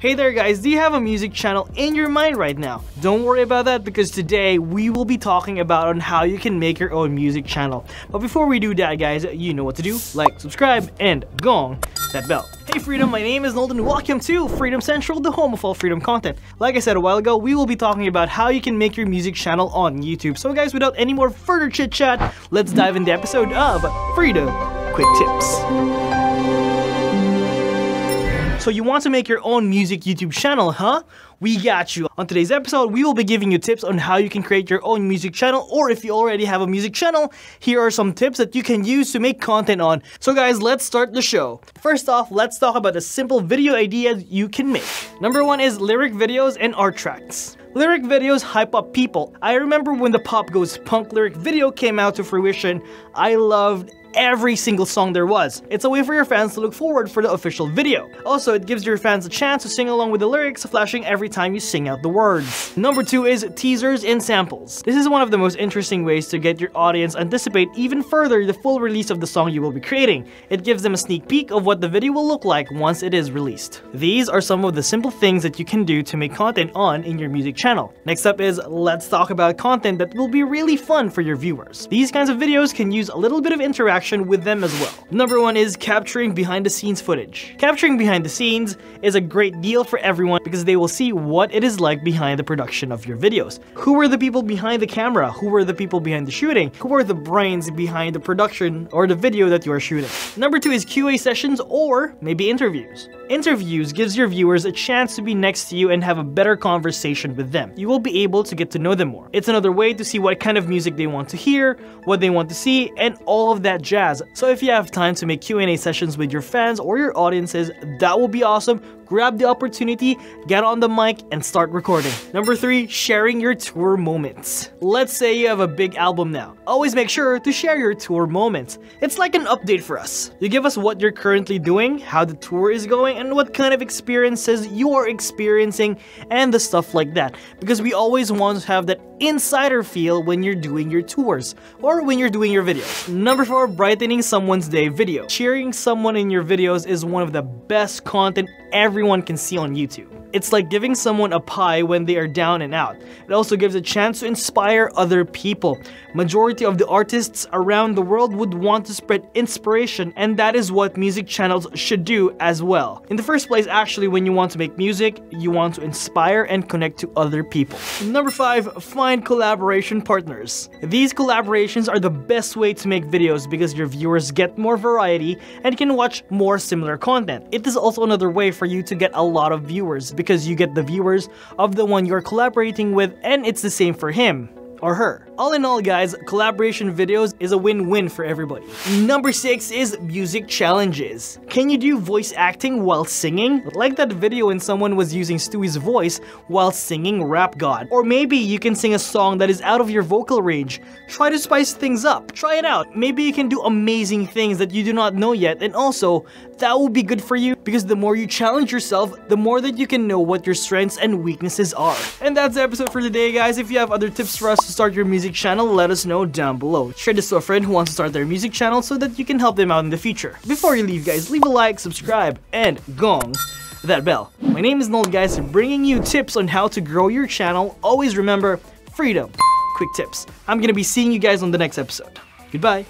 Hey there guys, do you have a music channel in your mind right now? Don't worry about that because today we will be talking about on how you can make your own music channel. But before we do that guys, you know what to do. Like, subscribe, and gong that bell. Hey Freedom, my name is Nolden. Welcome to Freedom Central, the home of all freedom content. Like I said a while ago, we will be talking about how you can make your music channel on YouTube. So guys, without any more further chit chat, let's dive into the episode of Freedom Quick Tips. So you want to make your own music YouTube channel, huh? We got you. On today's episode, we will be giving you tips on how you can create your own music channel or if you already have a music channel, here are some tips that you can use to make content on. So guys, let's start the show. First off, let's talk about the simple video ideas you can make. Number one is lyric videos and art tracks. Lyric videos hype up people. I remember when the Pop Goes Punk lyric video came out to fruition, I loved every single song there was. It's a way for your fans to look forward for the official video. Also, it gives your fans a chance to sing along with the lyrics, flashing every time you sing out the words. Number 2 is teasers and samples. This is one of the most interesting ways to get your audience anticipate even further the full release of the song you will be creating. It gives them a sneak peek of what the video will look like once it is released. These are some of the simple things that you can do to make content on in your music channel. Next up is let's talk about content that will be really fun for your viewers. These kinds of videos can use a little bit of interaction interaction with them as well. Number one is capturing behind the scenes footage. Capturing behind the scenes is a great deal for everyone because they will see what it is like behind the production of your videos. Who were the people behind the camera? Who were the people behind the shooting? Who are the brains behind the production or the video that you are shooting? Number two is QA sessions or maybe interviews. Interviews gives your viewers a chance to be next to you and have a better conversation with them. You will be able to get to know them more. It's another way to see what kind of music they want to hear, what they want to see, and all of that jazz. So if you have time to make Q&A sessions with your fans or your audiences, that will be awesome grab the opportunity, get on the mic, and start recording. Number 3. Sharing your tour moments. Let's say you have a big album now. Always make sure to share your tour moments. It's like an update for us. You give us what you're currently doing, how the tour is going, and what kind of experiences you are experiencing, and the stuff like that. Because we always want to have that insider feel when you're doing your tours, or when you're doing your videos. Number 4. Brightening someone's day video. Cheering someone in your videos is one of the best content everyone can see on YouTube. It's like giving someone a pie when they are down and out. It also gives a chance to inspire other people. Majority of the artists around the world would want to spread inspiration and that is what music channels should do as well. In the first place, actually, when you want to make music, you want to inspire and connect to other people. Number 5. Find collaboration partners. These collaborations are the best way to make videos because your viewers get more variety and can watch more similar content. It is also another way for you to get a lot of viewers because you get the viewers of the one you're collaborating with and it's the same for him or her. All in all guys, collaboration videos is a win-win for everybody. Number 6 is music challenges. Can you do voice acting while singing? Like that video when someone was using Stewie's voice while singing Rap God. Or maybe you can sing a song that is out of your vocal range. Try to spice things up. Try it out. Maybe you can do amazing things that you do not know yet and also that will be good for you because the more you challenge yourself, the more that you can know what your strengths and weaknesses are. And that's the episode for today guys. If you have other tips for us to start your music channel, let us know down below. Share this to a friend who wants to start their music channel so that you can help them out in the future. Before you leave guys, leave a like, subscribe, and gong that bell. My name is Noel guys, bringing you tips on how to grow your channel. Always remember, freedom, quick tips. I'm gonna be seeing you guys on the next episode. Goodbye.